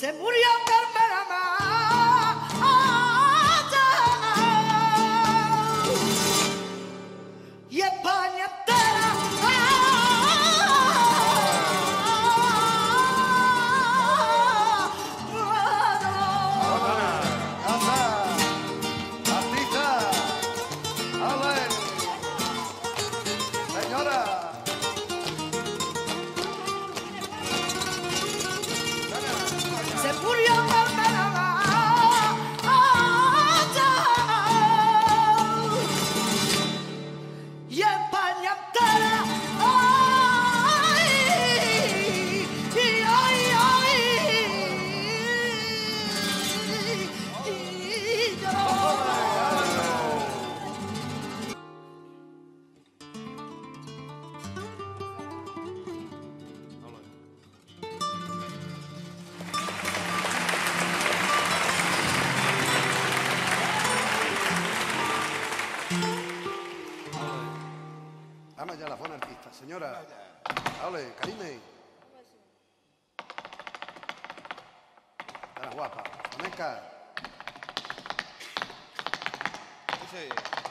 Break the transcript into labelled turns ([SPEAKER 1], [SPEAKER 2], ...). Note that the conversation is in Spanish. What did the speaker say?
[SPEAKER 1] Sen buraya ben veremem
[SPEAKER 2] Vamos ya, la buena artista. Señora. ¡Ole, Karime! Era guapa. Flamenca.
[SPEAKER 3] aí.